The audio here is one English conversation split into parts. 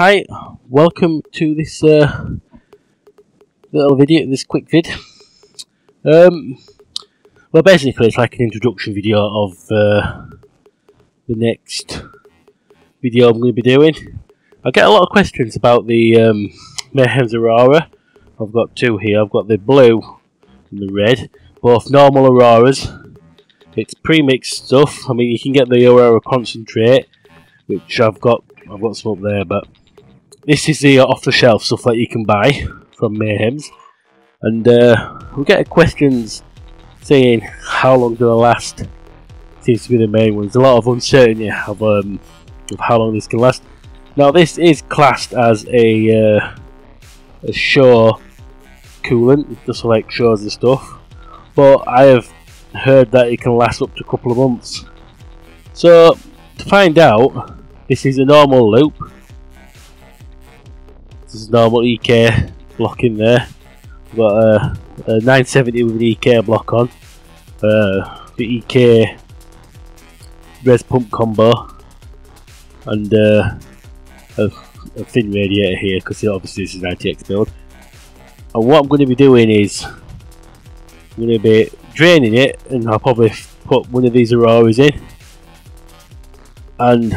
Hi, welcome to this uh, little video, this quick vid. Um, well, basically, it's like an introduction video of uh, the next video I'm going to be doing. I get a lot of questions about the um, Mayhem's Aurora. I've got two here. I've got the blue and the red, both normal Auroras. It's pre-mixed stuff. I mean, you can get the Aurora concentrate, which I've got. I've got some up there, but this is the off-the-shelf stuff that you can buy from Mayhem's. And uh, we get questions saying how long do they last. Seems to be the main ones. A lot of uncertainty of um, of how long this can last. Now this is classed as a uh, a show coolant, just like shows and stuff. But I have heard that it can last up to a couple of months. So to find out, this is a normal loop. This is normal EK block in there. We've got a, a 970 with an EK block on. Uh, the EK res pump combo and uh, a, a, thin radiator here because obviously this is an ITX build. And what I'm going to be doing is I'm going to be draining it and I'll probably put one of these Auroras in. And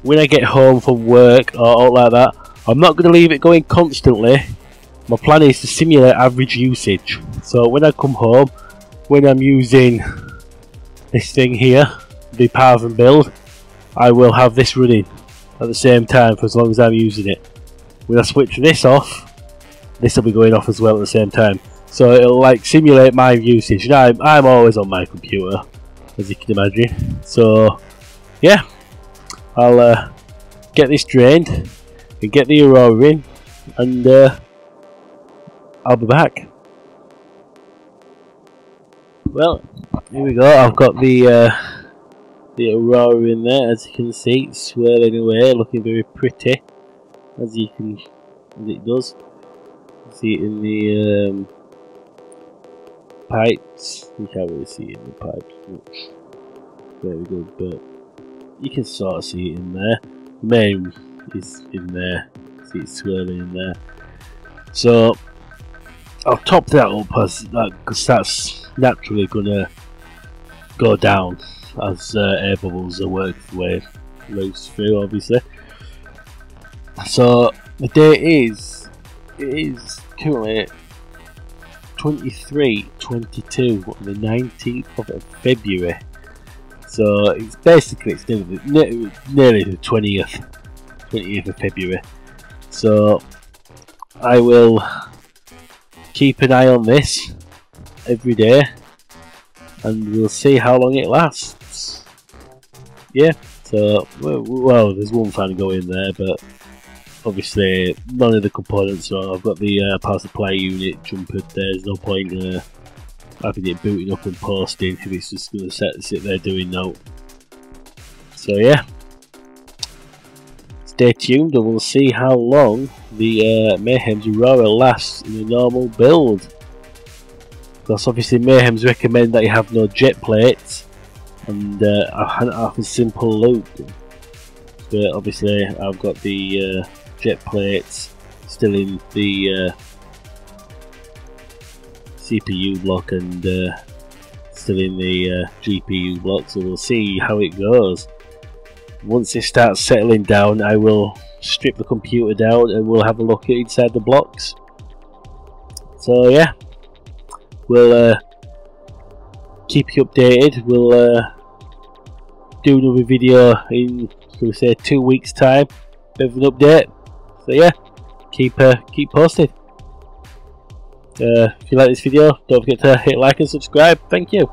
when I get home from work or all like that, I'm not going to leave it going constantly. My plan is to simulate average usage. So when I come home, when I'm using this thing here, the Parvin build, I will have this running at the same time for as long as I'm using it. When I switch this off, this will be going off as well at the same time. So it'll like simulate my usage. And I'm, I'm always on my computer, as you can imagine. So yeah, I'll uh, get this drained and get the Aurora in, and uh, I'll be back. Well, here we go. I've got the uh, the Aurora in there, as you can see, swirling away, looking very pretty, as you can, as it does. See it in the um, pipes. You can't really see it in the pipes. Very good, but you can sort of see it in there. The main is in there. See it swirling in there. So I'll top that up as that because that's naturally gonna go down as uh, air bubbles are worked way loose through, obviously. So the date is it is currently 23 22 on the 19th of February. So it's basically it's nearly, nearly the 20th 20th of February. So I will keep an eye on this every day and we'll see how long it lasts. Yeah, so, well, there's one fan going in there, but obviously none of the components are. I've got the uh, power supply unit jumpered there, there's no point uh, having it booting up and posting if it's just going to sit there doing no. So yeah, stay tuned and we'll see how long the uh, Mayhem's Aurora lasts in a normal build. Because obviously Mayhem's recommend that you have no jet plates and uh, I have a simple loop. But obviously I've got the uh, jet plates still in the uh, CPU block and uh, still in the uh, GPU block so we'll see how it goes. Once it starts settling down I will strip the computer down and we'll have a look at inside the blocks. So yeah, we'll uh, keep you updated. We'll uh, do another video in, we say, two weeks' time Bit of an update. So yeah, keep uh, keep posted. Uh, if you like this video, don't forget to hit like and subscribe. Thank you.